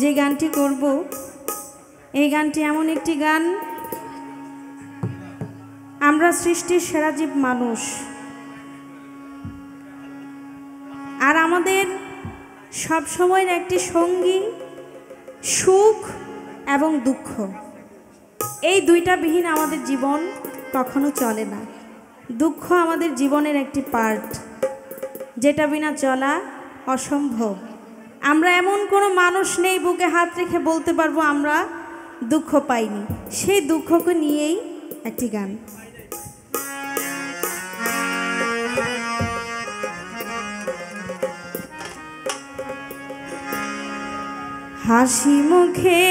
যে গানটি করব, এই গানটি এমন একটি গান, আমরা সৃষ্টির সেরা জীব মানুষ। আর আমাদের সব সময়ের একটি সঙ্গী সুখ এবং দুঃখ। এই দুইটা বিহীন আমাদের জীবন কখনো চলে না। দুঃখ আমাদের জীবনের একটি পার্ট, যেটা বিনা চলা অসম্ভব। আমরা এমন কোনো মানুষ নেই বুকে হাত রেখে বলতে পারব আমরা দুঃখ পাইনি। সেই দুঃখকে নিয়েই একটি গান। হাসি মুখে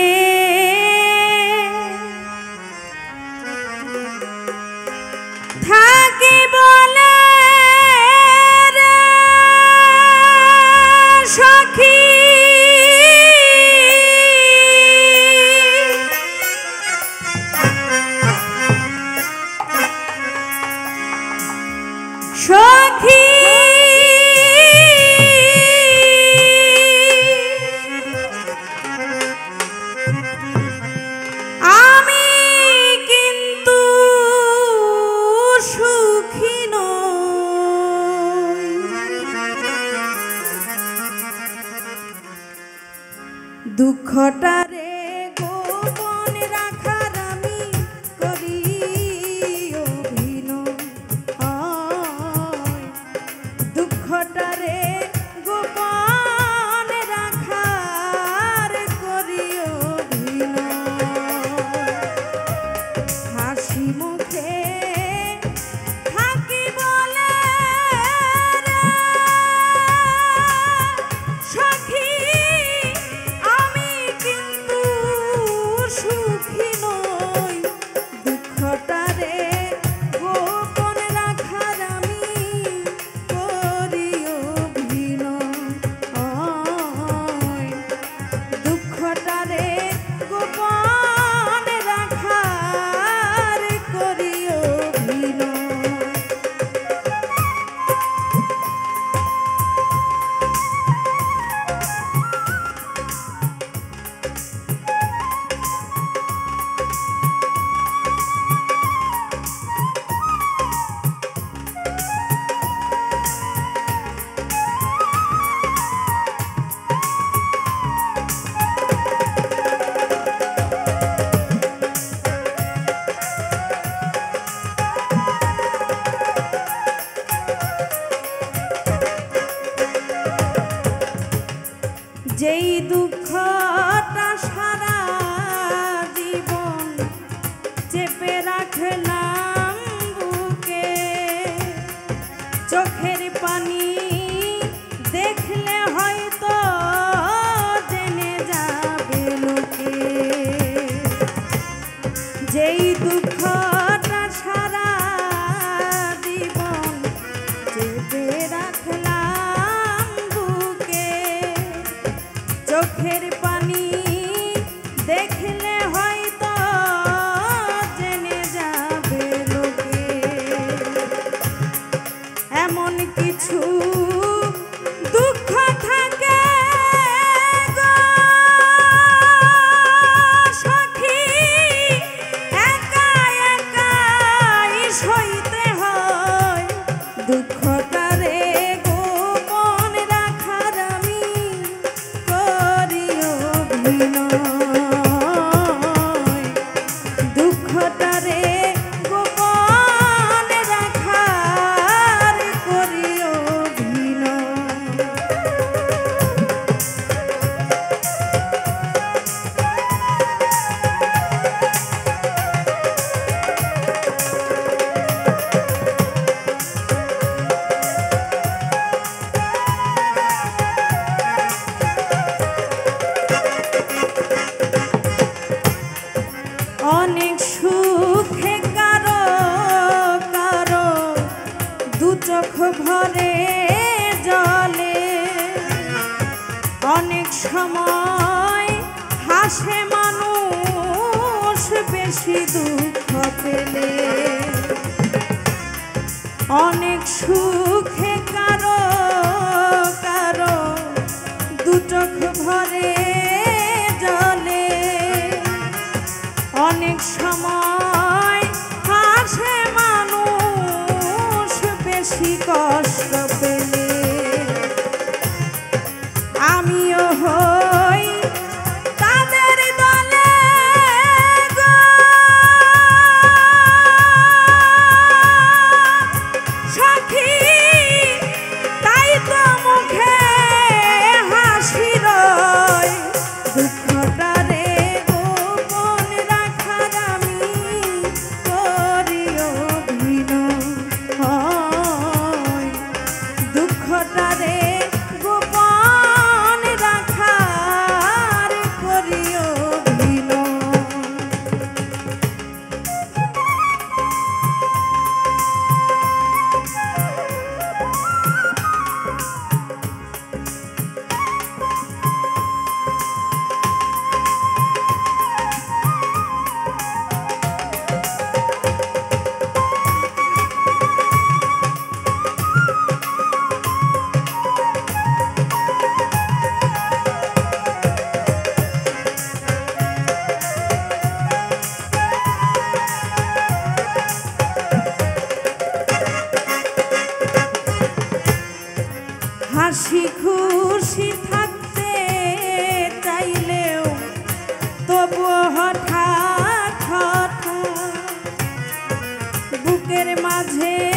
যেই দুঃখটা চোখের так. অনেক সুখে কারও কারও দু চোখ ভরে জলে। অনেক সময় হাসে মানুষ বেশি দুঃখ পেলে। অনেক সুখে কারও কারও দু চোখ ভরে হাসি খুশি থাকতে চাইলেও তবু হঠাৎ হঠাৎ বুকের মাঝে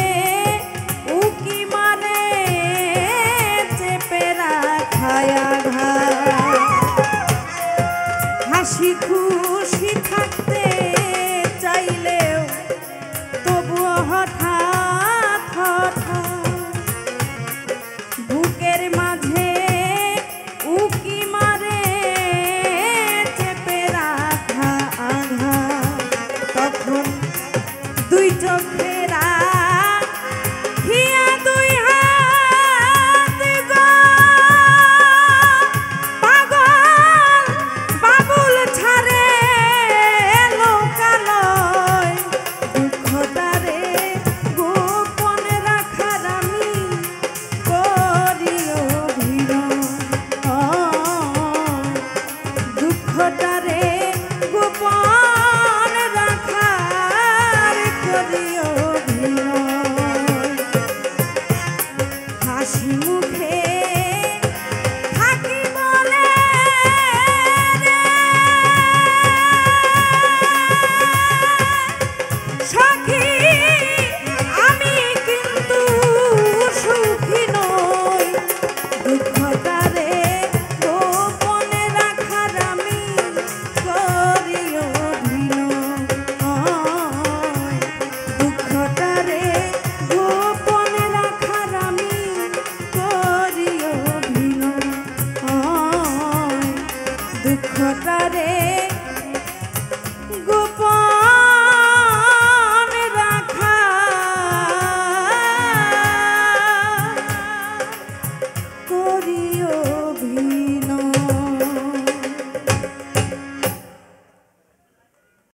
গোপা